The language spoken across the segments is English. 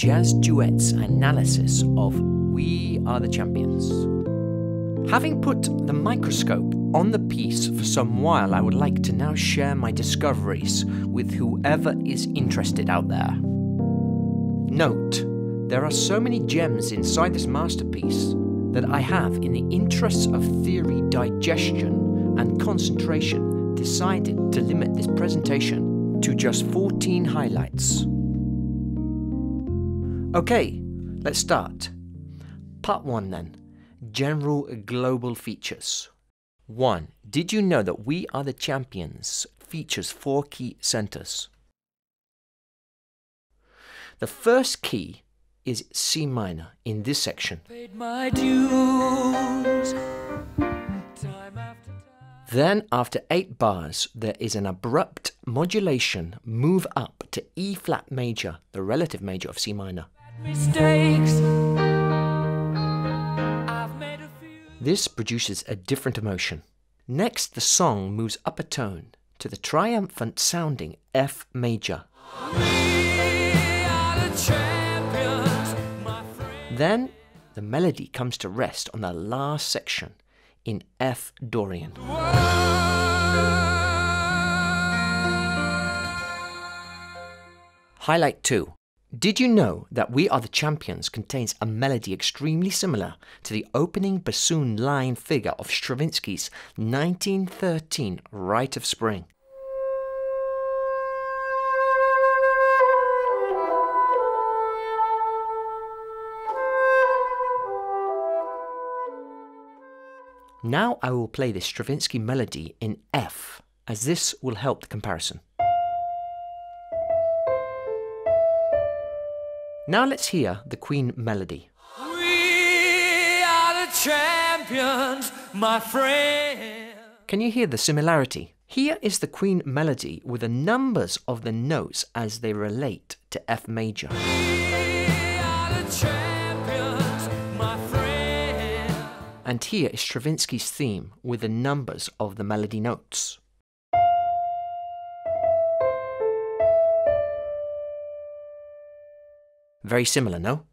Jazz Duets analysis of We Are the Champions. Having put the microscope on the piece for some while, I would like to now share my discoveries with whoever is interested out there. Note, there are so many gems inside this masterpiece that I have, in the interests of theory digestion and concentration, decided to limit this presentation to just 14 highlights. Okay, let's start. Part 1 then General Global Features. 1. Did you know that We Are the Champions features four key centers? The first key is C minor in this section. Then, after eight bars, there is an abrupt modulation move up to E flat major, the relative major of C minor. This produces a different emotion. Next, the song moves up a tone to the triumphant sounding F major. Then the melody comes to rest on the last section in F Dorian. Highlight 2. Did you know that We Are the Champions contains a melody extremely similar to the opening bassoon line figure of Stravinsky's 1913 Rite of Spring? Now I will play this Stravinsky melody in F, as this will help the comparison. Now let's hear the Queen melody. We are the champions, my friend. Can you hear the similarity? Here is the Queen melody with the numbers of the notes as they relate to F major. We are the champions, my friend. And here is Stravinsky's theme with the numbers of the melody notes. Very similar, no?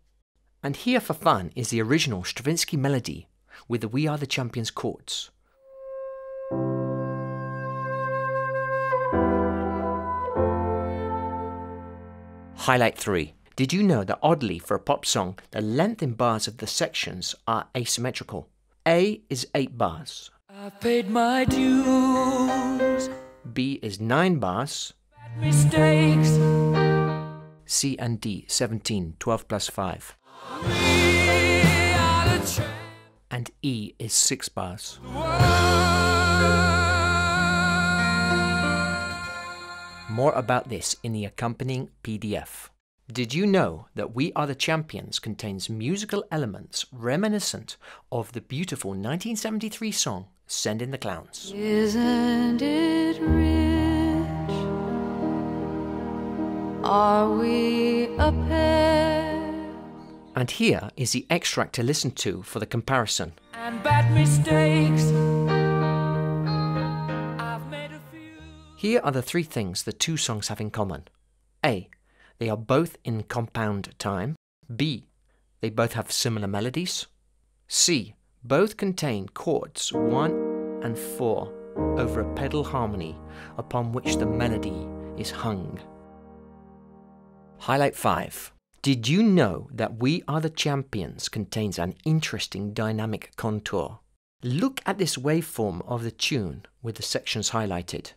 And here for fun is the original Stravinsky melody with the We Are the Champions chords. Highlight 3. Did you know that oddly for a pop song, the length in bars of the sections are asymmetrical? A is 8 bars, I've paid my dues. B is 9 bars, Mistakes. C and D 17, 12 plus 5, We are the champions. and E is 6 bars. More about this in the accompanying PDF. Did you know that We Are the Champions contains musical elements reminiscent of the beautiful 1973 song Send in the Clowns? Isn't it rich? Are we a pair? And here is the extract to listen to for the comparison. And bad mistakes. I've made a few. Here are the three things the two songs have in common. A. They are both in compound time. B. They both have similar melodies. C. Both contain chords 1 and 4 over a pedal harmony upon which the melody is hung. Highlight 5. Did you know that We Are the Champions contains an interesting dynamic contour? Look at this waveform of the tune with the sections highlighted.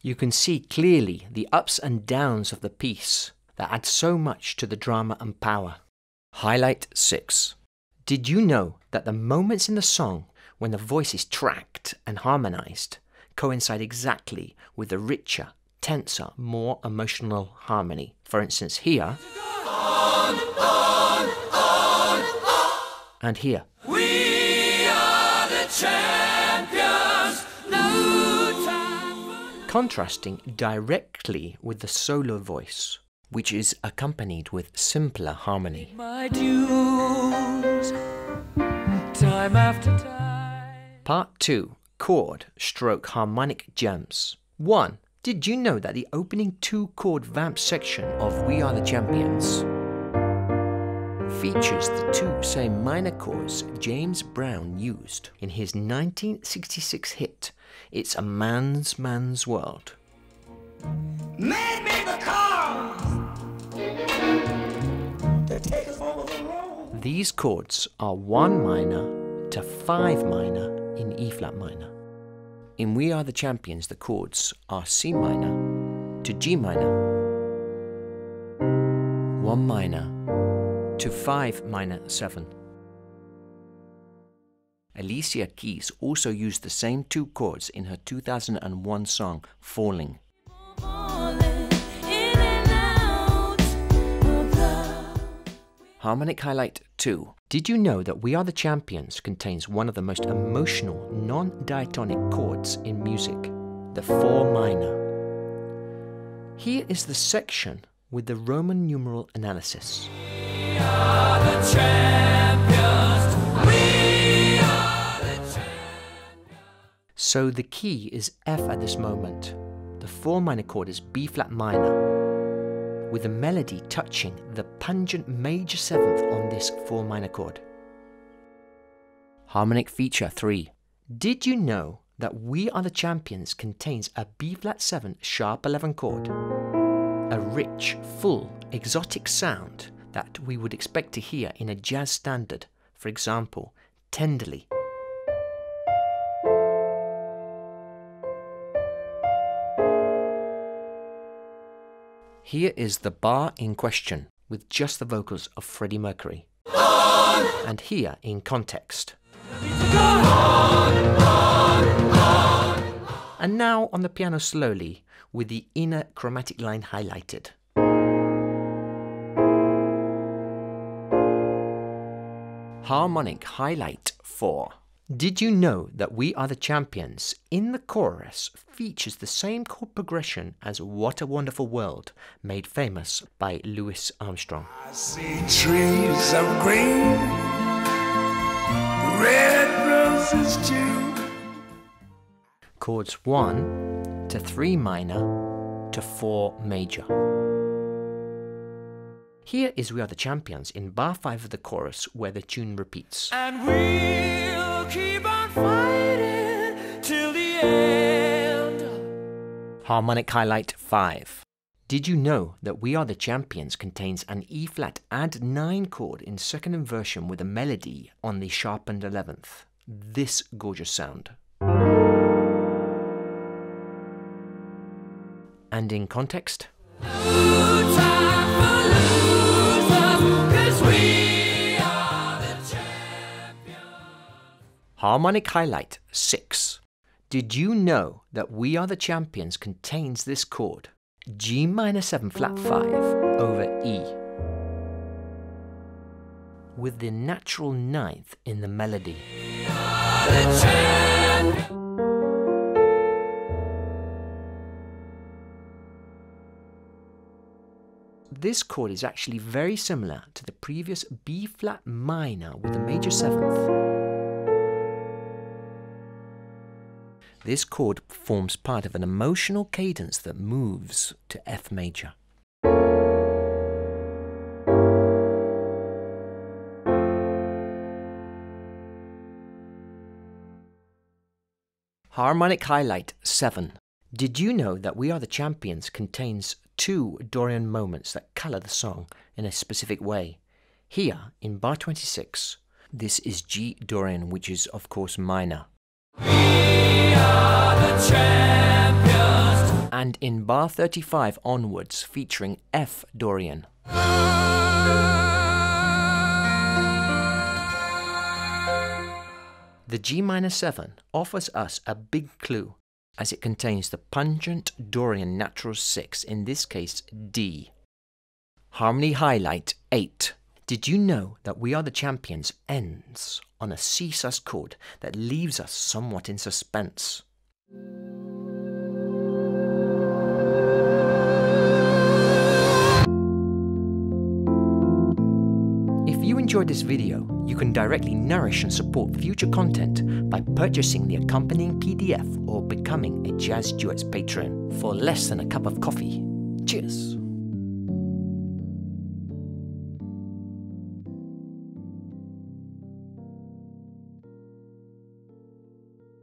You can see clearly the ups and downs of the piece that add so much to the drama and power. Highlight 6. Did you know that the moments in the song when the voice is tracked and harmonized coincide exactly with the richer, tenser, more emotional harmony? For instance, here and here. We are the champions. No contrasting directly with the solo voice, which is accompanied with simpler harmony. Dues. Time time. Part 2 Chord stroke harmonic gems. 1. Did you know that the opening two chord vamp section of We Are the Champions features the two same minor chords James Brown used in his 1966 hit, It's a Man's Man's World. Made the cars that take us over the road. These chords are 1 minor to 5 minor in E flat minor. In We Are the Champions, the chords are C minor to G minor, 1 minor to 5 minor 7. Alicia Keys also used the same two chords in her 2001 song Falling. Harmonic Highlight 2. Did you know that We Are the Champions contains one of the most emotional non diatonic chords in music, the 4 minor? Here is the section with the Roman numeral analysis. So the key is F at this moment. The 4 minor chord is B flat minor, with a melody touching the pungent major seventh on this 4 minor chord. Harmonic feature 3. Did you know that We Are the Champions contains a B flat 7 sharp 11 chord? A rich, full, exotic sound that we would expect to hear in a jazz standard, for example, Tenderly. Here is the bar in question with just the vocals of Freddie Mercury. And here in context. And now on the piano slowly with the inner chromatic line highlighted. Harmonic highlight 4. Did you know that We Are the Champions in the chorus features the same chord progression as What a Wonderful World, made famous by Louis Armstrong? I see trees of green, red roses too. Chords 1 to 3 minor to 4 major. Here is We Are the Champions in bar 5 of the chorus where the tune repeats. And we'll keep on fighting till the end. Harmonic highlight 5. Did you know that We Are the Champions contains an E flat add 9 chord in second inversion with a melody on the sharpened 11th? This gorgeous sound. And in context? Harmonic highlight 6. Did you know that We Are the Champions contains this chord? G minor 7 flat 5 over E. With the natural ninth in the melody. This chord is actually very similar to the previous B flat minor with a major seventh. This chord forms part of an emotional cadence that moves to F major. Harmonic highlight 7. Did you know that We Are the Champions contains two Dorian moments that colour the song in a specific way? Here, in bar 26, this is G Dorian, which is, of course, minor. And in bar 35 onwards, featuring F Dorian. The G minor 7 offers us a big clue as it contains the pungent Dorian natural 6, in this case D. Harmony highlight 8. Did you know that We Are the Champions ends on a C sus chord that leaves us somewhat in suspense? If you enjoyed this video, you can directly nourish and support future content by purchasing the accompanying PDF or becoming a Jazz Duets patron for less than a cup of coffee. Cheers!